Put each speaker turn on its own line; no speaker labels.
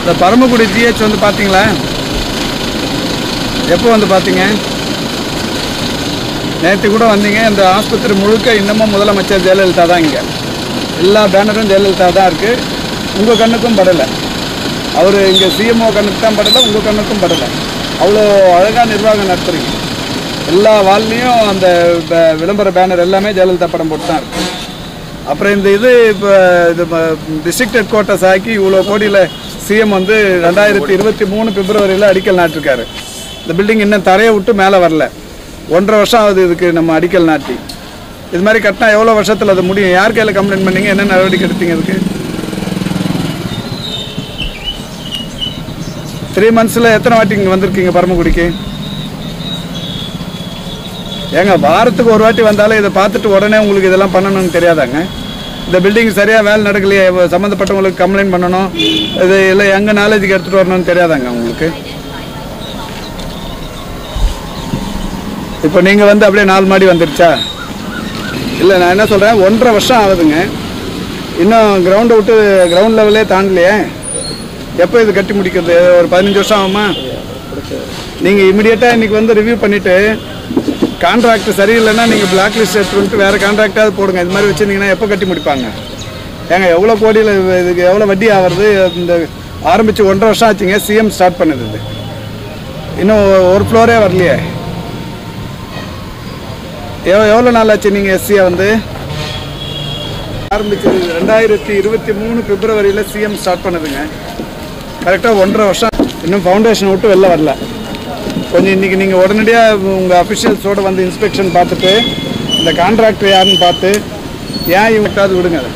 இந்த பரமக்குடி ஜிஹெச் வந்து பார்த்தீங்களா? எப்போ வந்து பார்த்தீங்க? நேற்று கூட வந்தீங்க. இந்த ஆஸ்பத்திரி முழுக்க இன்னமும் முதலமைச்சர் ஜெயலலிதா தான் இங்கே. எல்லா பேனரும் ஜெயலலிதா தான் இருக்குது உங்கள் கண்ணுக்கும் படலை. அவர் இங்கே சிஎம்ஓ கண்ணுக்கு தான் படலை உங்கள் கண்ணுக்கும் படலை. அவ்வளோ அழகாக நிர்வாகம் நடத்துகிறீங்க எல்லா வால்லையும் அந்த விளம்பர பேனர் எல்லாமே ஜெயலலிதா படம் போட்டு தான் இருக்குது அப்புறம் இந்த இது இப்போ இது டிஸ்ட்ரிக்ட் ஹெட் குவார்ட்டர்ஸ் ஆக்கி இவ்வளோ கோடியில் சிஎம் வந்து ரெண்டாயிரத்தி இருபத்தி மூணு பிப்ரவரியில் அடிக்கல் நாட்டிருக்காரு. இந்த பில்டிங் இன்னும் தரையை விட்டு மேலே வரல. ஒன்றரை வருஷம் ஆகுது இதுக்கு நம்ம அடிக்கல் நாட்டி. இது மாதிரி கட்டினா எவ்வளோ வருஷத்தில் அது முடியும்? யார் கையில் கம்ப்ளைண்ட் பண்ணீங்க? என்ன நடவடிக்கை எடுத்தீங்க இதுக்கு? த்ரீ மந்த்ஸில் எத்தனை வாட்டி இங்கே வந்திருக்கீங்க பரமக்குடிக்கு? ஏங்க வாரத்துக்கு ஒரு வாட்டி வந்தாலும் இதை பார்த்துட்டு உடனே உங்களுக்கு இதெல்லாம் பண்ணணும்னு தெரியாதாங்க? இந்த பில்டிங் சரியாக வேலை நடக்கலையே சம்மந்தப்பட்டவங்களுக்கு கம்ப்ளைண்ட் பண்ணணும் இது இல்லை எங்கள் நாலேஜுக்கு எடுத்துகிட்டு வரணும்னு தெரியாதாங்க உங்களுக்கு? இப்போ நீங்கள் வந்து அப்படியே நாலு மாடி வந்துருச்சா? இல்லை நான் என்ன சொல்கிறேன் ஒன்றரை வருஷம் ஆகுதுங்க. இன்னும் கிரவுண்டை விட்டு கிரவுண்ட் லெவலே தாண்டலையே. எப்போ இது கட்டி முடிக்கிறது? ஒரு பதினஞ்சு வருஷம் ஆகுமா? நீங்கள் இமிடியேட்டாக இன்றைக்கி வந்து ரிவ்யூ பண்ணிவிட்டு கான்ட்ராக்ட் சரியில்லைன்னா நீங்கள் பிளாக் லிஸ்ட் எடுத்து வந்துட்டு வேறு கான்ட்ராக்டாவது போடுங்க. இது மாதிரி வச்சுருந்தீங்கன்னா எப்போ கட்டி முடிப்பாங்க? ஏங்க எவ்வளோ கோடியில் இதுக்கு எவ்வளோ வட்டி ஆகிறது? இந்த ஆரம்பித்து ஒன்றரை வருஷம் ஆச்சுங்க சிஎம் ஸ்டார்ட் பண்ணுது இது. இன்னும் ஒரு ஃப்ளோரே வரலையே. எவ் எவ்வளோ நாள் ஆச்சு நீங்கள் எஸ்சியை வந்து? ஆரம்பிச்சது ரெண்டாயிரத்தி இருபத்தி மூணு பிப்ரவரியில் சிஎம் ஸ்டார்ட் பண்ணுதுங்க. கரெக்டாக ஒன்றரை வருஷம் இன்னும் ஃபவுண்டேஷன் விட்டு வெளில வரல. கொஞ்சம் இன்றைக்கி நீங்கள் உடனடியாக உங்கள் அஃபிஷியல்ஸோடு வந்து இன்ஸ்பெக்ஷன் பார்த்துட்டு இந்த கான்ட்ராக்டர் யாருன்னு பார்த்து ஏன் இவங்கட்டாவது விடுங்க அதை?